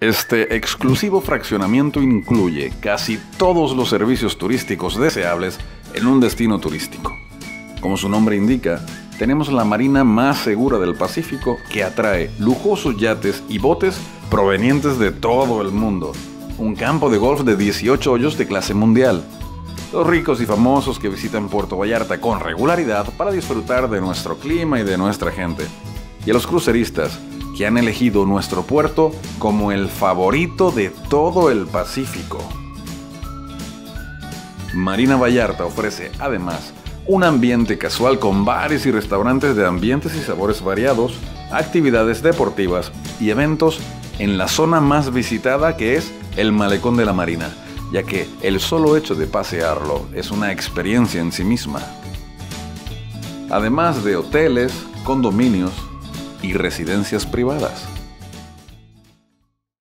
Este exclusivo fraccionamiento incluye casi todos los servicios turísticos deseables en un destino turístico. Como su nombre indica, tenemos la marina más segura del Pacífico que atrae lujosos yates y botes provenientes de todo el mundo. Un campo de golf de 18 hoyos de clase mundial. Los ricos y famosos que visitan Puerto Vallarta con regularidad para disfrutar de nuestro clima y de nuestra gente. Y a los cruceristas que han elegido nuestro puerto como el favorito de todo el Pacífico. Marina Vallarta ofrece además un ambiente casual con bares y restaurantes de ambientes y sabores variados, actividades deportivas y eventos en la zona más visitada que es el Malecón de la Marina, ya que el solo hecho de pasearlo es una experiencia en sí misma. Además de hoteles, condominios, y residencias privadas.